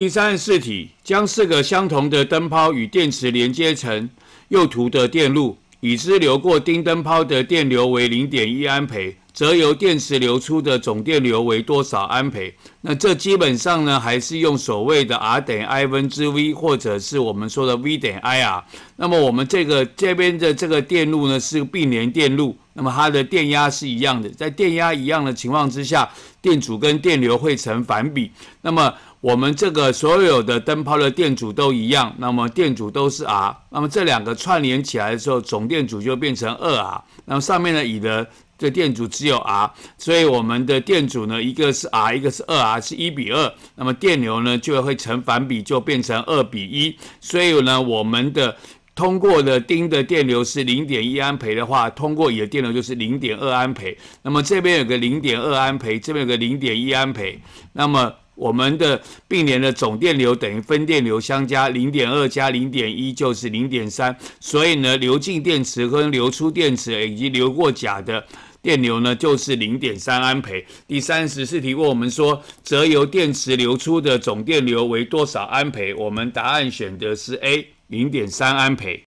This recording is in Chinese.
第三十四题，将四个相同的灯泡与电池连接成右图的电路，已知流过丁灯泡的电流为零点一安培。则由电池流出的总电流为多少安培？那这基本上呢，还是用所谓的 R 等于 I 分之 V，或者是我们说的 V 等于 IR。那么我们这个这边的这个电路呢，是并联电路，那么它的电压是一样的，在电压一样的情况之下，电阻跟电流会成反比。那么我们这个所有的灯泡的电阻都一样，那么电阻都是 R，那么这两个串联起来的时候，总电阻就变成二 R。那么上面的，乙的这电阻只有 R，所以我们的电阻呢，一个是 R，一个是二 R，是一比二。那么电流呢就会成反比，就变成二比一。所以呢，我们的通过的丁的电流是零点一安培的话，通过乙的电流就是零点二安培。那么这边有个零点二安培，这边有个零点一安培。那么我们的并联的总电流等于分电流相加，零点二加零点一就是零点三。所以呢，流进电池跟流出电池以及流过甲的。电流呢就是零点三安培。第三十四题问我们说，则由电池流出的总电流为多少安培？我们答案选的是 A，零点三安培。